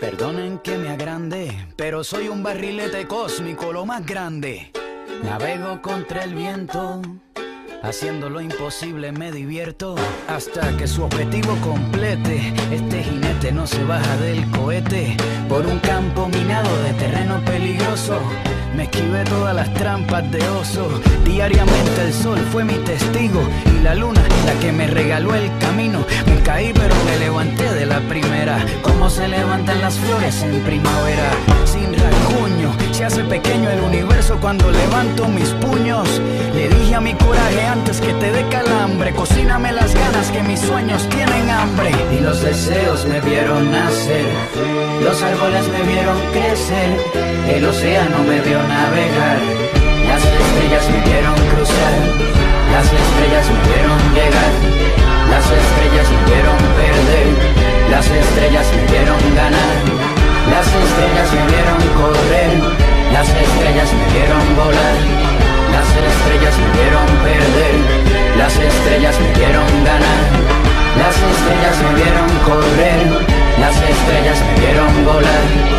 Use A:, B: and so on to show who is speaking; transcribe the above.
A: Perdonen que me agrande, pero soy un barrilete cósmico, lo más grande. Navego contra el viento, haciendo lo imposible me divierto. Hasta que su objetivo complete, este jinete no se baja del cohete. Por un campo minado de terreno peligroso, me esquivé todas las trampas de oso. Diariamente el sol fue mi testigo y la luna la que me regaló el camino. Me caí pero levantan las flores en primavera. Sin rasguño, se hace pequeño el universo cuando levanto mis puños. Le dije a mi coraje antes que te dé calambre. Cocíname las ganas que mis sueños tienen hambre. Y los deseos me vieron nacer. Los árboles me vieron crecer. El océano me vio navegar. Las estrellas me vieron correr, las estrellas me vieron volar, las estrellas me vieron perder, las estrellas me vieron ganar, las estrellas me vieron correr, las estrellas me vieron volar.